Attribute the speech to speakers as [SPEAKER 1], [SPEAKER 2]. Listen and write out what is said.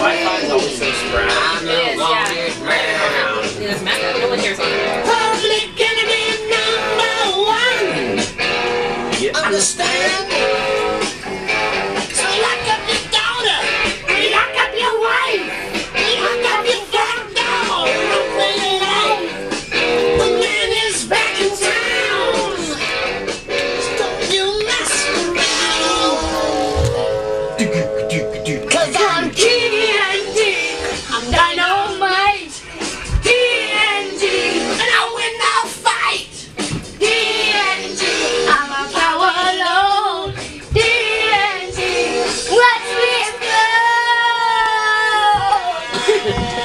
[SPEAKER 1] Wi-Fi is always so
[SPEAKER 2] sporadic. It is, a
[SPEAKER 1] wanted man.
[SPEAKER 3] It doesn't matter. No one cares on.
[SPEAKER 1] Public enemy number one.
[SPEAKER 2] Yeah.
[SPEAKER 1] Understand? Cause I'm TNT. I'm dynamite.
[SPEAKER 4] TNT.
[SPEAKER 1] And I win the fight.
[SPEAKER 4] TNT. I'm a power alone. TNT. Let's be good.